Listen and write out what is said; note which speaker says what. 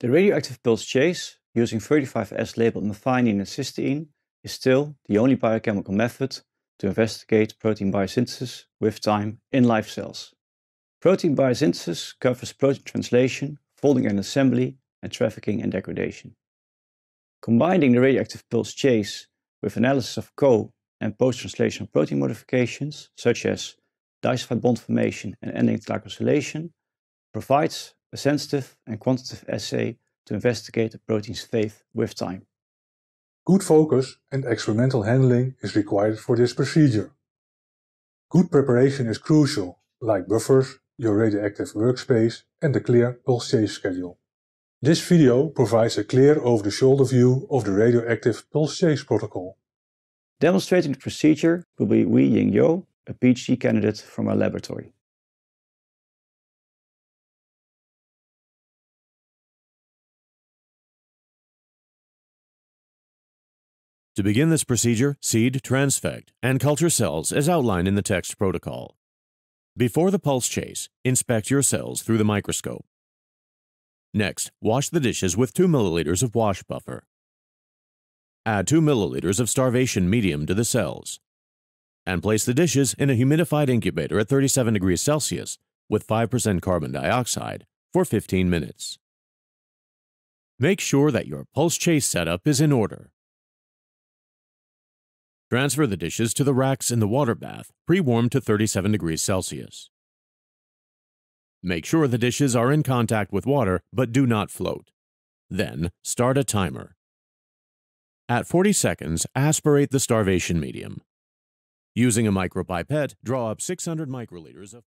Speaker 1: The radioactive pulse chase using 35S labeled methionine and cysteine is still the only biochemical method to investigate protein biosynthesis with time in live cells. Protein biosynthesis covers protein translation, folding and assembly, and trafficking and degradation. Combining the radioactive pulse chase with analysis of co- and post-translational protein modifications, such as disulfide bond formation and ending glycosylation, provides a sensitive and quantitative assay to investigate the protein's fate with time.
Speaker 2: Good focus and experimental handling is required for this procedure. Good preparation is crucial, like buffers, your radioactive workspace and a clear pulse chase schedule. This video provides a clear over-the-shoulder view of the radioactive pulse chase protocol.
Speaker 1: Demonstrating the procedure will be Hui Ying Yeoh, a PhD candidate from our laboratory.
Speaker 3: To begin this procedure, seed, transfect, and culture cells as outlined in the text protocol. Before the pulse chase, inspect your cells through the microscope. Next, wash the dishes with 2 milliliters of wash buffer. Add 2 milliliters of starvation medium to the cells. And place the dishes in a humidified incubator at 37 degrees Celsius with 5% carbon dioxide for 15 minutes. Make sure that your pulse chase setup is in order. Transfer the dishes to the racks in the water bath, pre-warmed to 37 degrees Celsius. Make sure the dishes are in contact with water but do not float. Then, start a timer. At 40 seconds, aspirate the starvation medium. Using a micropipette, draw up 600 microliters of